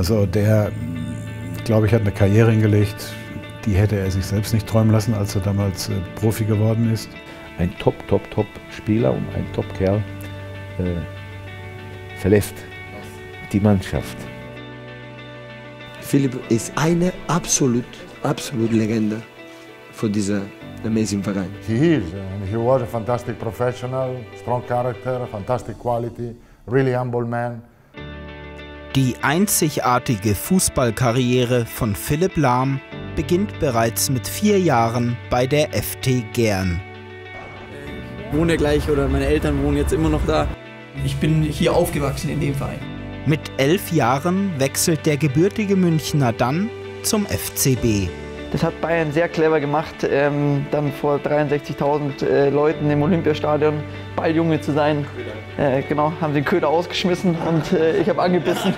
Also der, glaube ich, hat eine Karriere hingelegt, die hätte er sich selbst nicht träumen lassen, als er damals äh, Profi geworden ist. Ein Top, Top, Top Spieler und ein Top Kerl äh, verlässt die Mannschaft. Philipp ist eine absolut, absolut Legende für diesen amazing Verein. He is, and he was a fantastic professional, strong character, fantastic quality, really humble man. Die einzigartige Fußballkarriere von Philipp Lahm beginnt bereits mit vier Jahren bei der FT Gern. Ich wohne gleich oder meine Eltern wohnen jetzt immer noch da. Ich bin hier aufgewachsen in dem Verein. Mit elf Jahren wechselt der gebürtige Münchner dann zum FCB. Das hat Bayern sehr clever gemacht, ähm, dann vor 63.000 äh, Leuten im Olympiastadion Balljunge zu sein. Äh, genau, haben den Köder ausgeschmissen und äh, ich habe angebissen.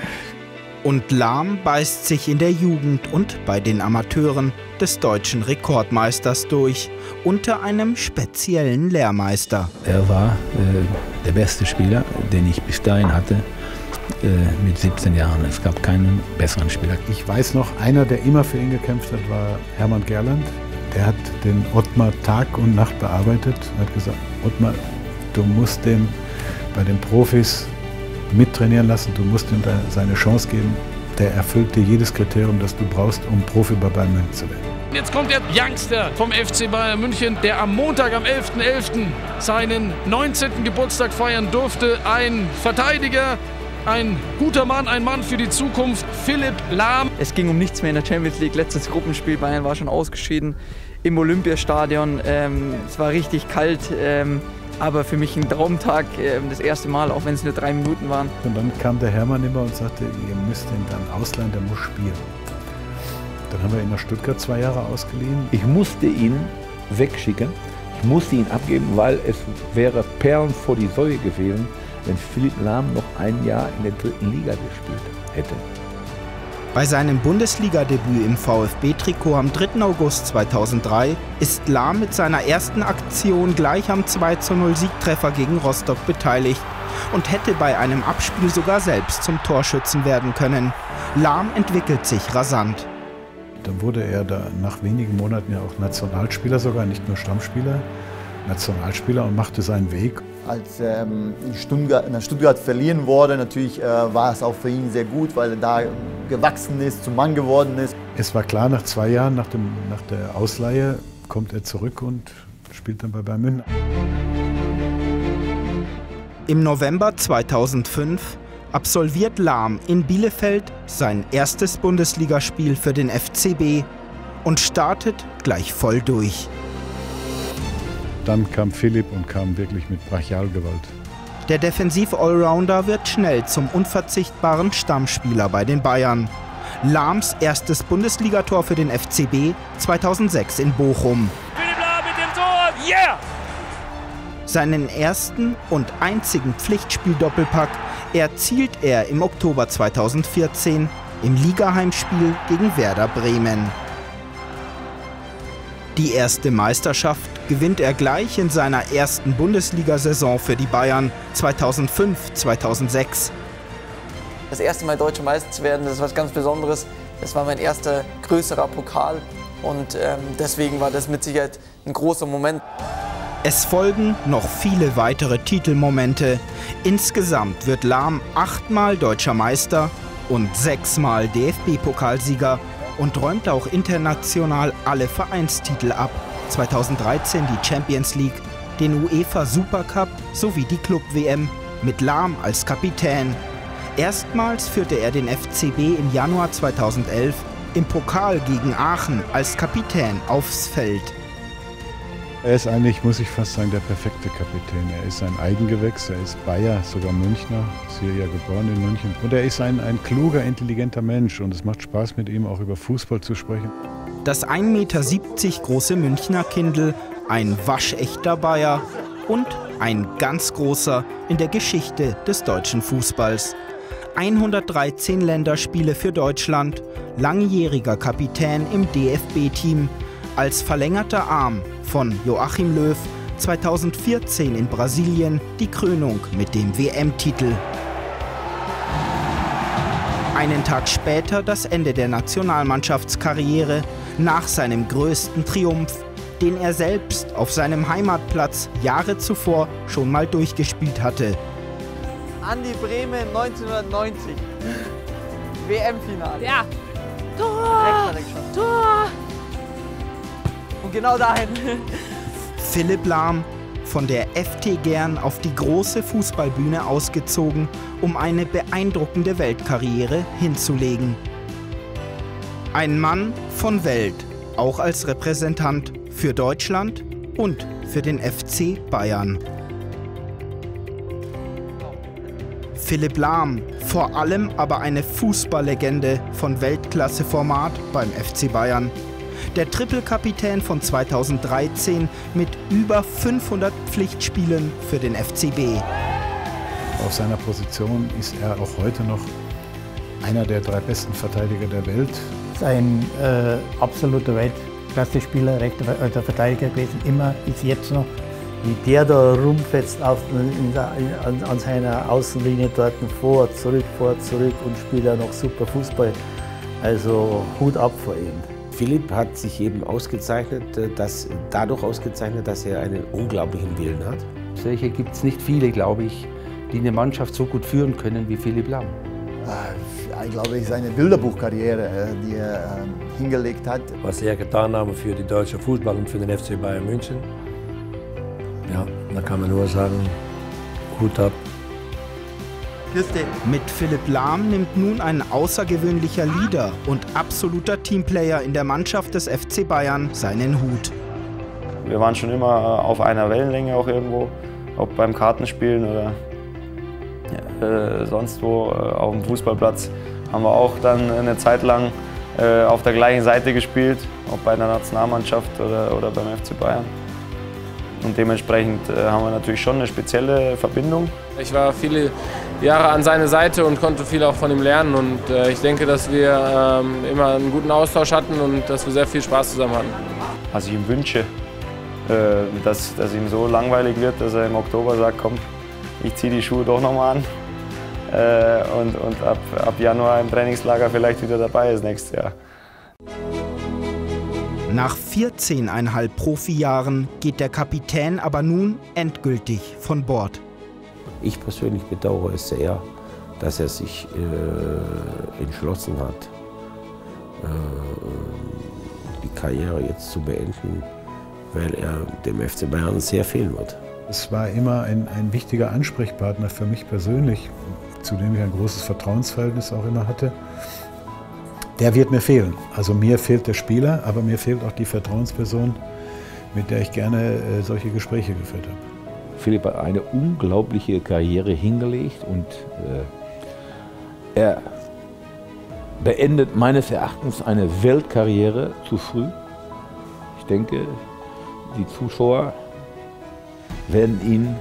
und Lahm beißt sich in der Jugend und bei den Amateuren des deutschen Rekordmeisters durch, unter einem speziellen Lehrmeister. Er war äh, der beste Spieler, den ich bis dahin hatte äh, mit 17 Jahren. Es gab keinen besseren Spieler. Ich weiß noch, einer, der immer für ihn gekämpft hat, war Hermann Gerland. Der hat den Ottmar Tag und Nacht bearbeitet Er hat gesagt, Ottmar, du musst den bei den Profis mittrainieren lassen, du musst ihm seine Chance geben. Der erfüllt dir jedes Kriterium, das du brauchst, um Profi bei Bayern München zu werden. Jetzt kommt der Youngster vom FC Bayern München, der am Montag, am 11.11. .11. seinen 19. Geburtstag feiern durfte. Ein Verteidiger, ein guter Mann, ein Mann für die Zukunft, Philipp Lahm. Es ging um nichts mehr in der Champions League. Letztes Gruppenspiel, Bayern war schon ausgeschieden im Olympiastadion. Ähm, es war richtig kalt, ähm, aber für mich ein Traumtag, äh, das erste Mal, auch wenn es nur drei Minuten waren. Und dann kam der Hermann immer und sagte, ihr müsst ihn dann ausleihen, der muss spielen. Dann haben wir ihn nach Stuttgart zwei Jahre ausgeliehen. Ich musste ihn wegschicken, ich musste ihn abgeben, weil es wäre Perlen vor die Säue gewesen, wenn Philipp Lahm noch ein Jahr in der dritten Liga gespielt hätte. Bei seinem Bundesliga-Debüt im VfB-Trikot am 3. August 2003 ist Lahm mit seiner ersten Aktion gleich am 2:0 Siegtreffer gegen Rostock beteiligt und hätte bei einem Abspiel sogar selbst zum Torschützen werden können. Lahm entwickelt sich rasant. Dann wurde er da nach wenigen Monaten ja auch Nationalspieler sogar, nicht nur Stammspieler, Nationalspieler und machte seinen Weg als ähm, Stuttgart, nach Stuttgart verliehen wurde, natürlich äh, war es auch für ihn sehr gut, weil er da gewachsen ist, zum Mann geworden ist. Es war klar, nach zwei Jahren nach, dem, nach der Ausleihe kommt er zurück und spielt dann bei Bayern München. Im November 2005 absolviert Lahm in Bielefeld sein erstes Bundesligaspiel für den FCB und startet gleich voll durch. Dann kam Philipp und kam wirklich mit Brachialgewalt. Der Defensiv-Allrounder wird schnell zum unverzichtbaren Stammspieler bei den Bayern. Lahms erstes Bundesligator für den FCB 2006 in Bochum. Philipp Lahm mit dem Tor, yeah! Seinen ersten und einzigen Pflichtspiel-Doppelpack erzielt er im Oktober 2014 im Ligaheimspiel gegen Werder Bremen. Die erste Meisterschaft gewinnt er gleich in seiner ersten Bundesliga-Saison für die Bayern 2005-2006. Das erste Mal deutscher Meister zu werden, das ist was ganz Besonderes. Das war mein erster größerer Pokal und ähm, deswegen war das mit Sicherheit ein großer Moment. Es folgen noch viele weitere Titelmomente. Insgesamt wird Lahm achtmal deutscher Meister und sechsmal DFB-Pokalsieger und räumt auch international alle Vereinstitel ab. 2013 die Champions League, den UEFA Supercup sowie die Club WM mit Lahm als Kapitän. Erstmals führte er den FCB im Januar 2011 im Pokal gegen Aachen als Kapitän aufs Feld. Er ist eigentlich, muss ich fast sagen, der perfekte Kapitän. Er ist ein Eigengewächs, er ist Bayer, sogar Münchner, ist hier ja geboren in München. Und er ist ein, ein kluger, intelligenter Mensch und es macht Spaß mit ihm auch über Fußball zu sprechen. Das 1,70 Meter große Münchner Kindl, ein waschechter Bayer und ein ganz großer in der Geschichte des deutschen Fußballs. 113 Länderspiele für Deutschland, langjähriger Kapitän im DFB-Team, als verlängerter Arm von Joachim Löw 2014 in Brasilien die Krönung mit dem WM-Titel. Einen Tag später das Ende der Nationalmannschaftskarriere nach seinem größten Triumph, den er selbst auf seinem Heimatplatz Jahre zuvor schon mal durchgespielt hatte. Andi Bremen 1990. WM-Finale. Ja. Tor! Tor! Und genau dahin. Philipp Lahm, von der FT Gern auf die große Fußballbühne ausgezogen, um eine beeindruckende Weltkarriere hinzulegen. Ein Mann von Welt, auch als Repräsentant für Deutschland und für den FC Bayern. Philipp Lahm, vor allem aber eine Fußballlegende von Weltklasse-Format beim FC Bayern. Der Trippelkapitän von 2013 mit über 500 Pflichtspielen für den FCB. Auf seiner Position ist er auch heute noch einer der drei besten Verteidiger der Welt. Ein äh, absoluter Weltklasse-Spieler, rechter Verteidiger gewesen, immer, ist jetzt noch wie der da rumfetzt auf, an, an, seiner Außenlinie dort vor, zurück, vor, zurück und spielt ja noch super Fußball. Also Hut ab vor ihm. Philipp hat sich eben ausgezeichnet, äh, dass, dadurch ausgezeichnet, dass er einen unglaublichen Willen hat. Solche gibt es nicht viele, glaube ich, die eine Mannschaft so gut führen können wie Philipp Lahm. Äh, ich glaube, es ist eine Bilderbuchkarriere, äh, die er hingelegt hat. Was er getan hat für die deutsche Fußball und für den FC Bayern München. Ja, da kann man nur sagen, Hut ab. Mit Philipp Lahm nimmt nun ein außergewöhnlicher Leader und absoluter Teamplayer in der Mannschaft des FC Bayern seinen Hut. Wir waren schon immer auf einer Wellenlänge auch irgendwo, ob beim Kartenspielen oder äh, sonst wo äh, auf dem Fußballplatz. Haben wir auch dann eine Zeit lang äh, auf der gleichen Seite gespielt, ob bei der Nationalmannschaft oder, oder beim FC Bayern. Und dementsprechend äh, haben wir natürlich schon eine spezielle Verbindung. Ich war viele Jahre an seiner Seite und konnte viel auch von ihm lernen. Und äh, ich denke, dass wir ähm, immer einen guten Austausch hatten und dass wir sehr viel Spaß zusammen hatten. Was ich ihm wünsche, äh, dass, dass ihm so langweilig wird, dass er im Oktober sagt, komm, ich ziehe die Schuhe doch nochmal an. Und und ab, ab Januar im Trainingslager vielleicht wieder dabei ist nächstes Jahr. Nach 14,5 Profijahren geht der Kapitän aber nun endgültig von Bord. Ich persönlich bedauere es sehr, dass er sich äh, entschlossen hat, äh, die Karriere jetzt zu beenden, weil er dem FC Bayern sehr fehlen wird. Es war immer ein, ein wichtiger Ansprechpartner für mich persönlich, zu dem ich ein großes Vertrauensverhältnis auch immer hatte der wird mir fehlen. Also mir fehlt der Spieler, aber mir fehlt auch die Vertrauensperson, mit der ich gerne äh, solche Gespräche geführt habe. Philipp hat eine unglaubliche Karriere hingelegt und äh, er beendet meines Erachtens eine Weltkarriere zu früh. Ich denke, die Zuschauer werden ihn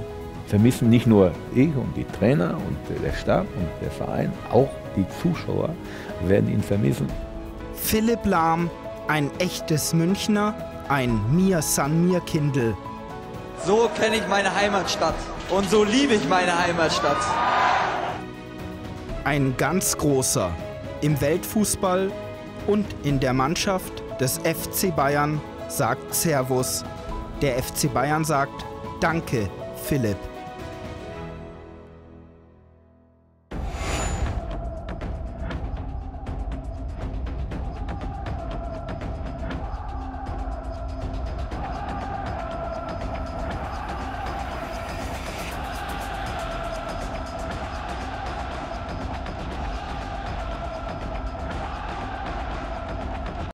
vermissen, nicht nur ich und die Trainer und der Stab und der Verein, auch die Zuschauer werden ihn vermissen. Philipp Lahm, ein echtes Münchner, ein Mir San Mir Kindl. So kenne ich meine Heimatstadt und so liebe ich meine Heimatstadt. Ein ganz großer im Weltfußball und in der Mannschaft des FC Bayern sagt Servus. Der FC Bayern sagt Danke, Philipp.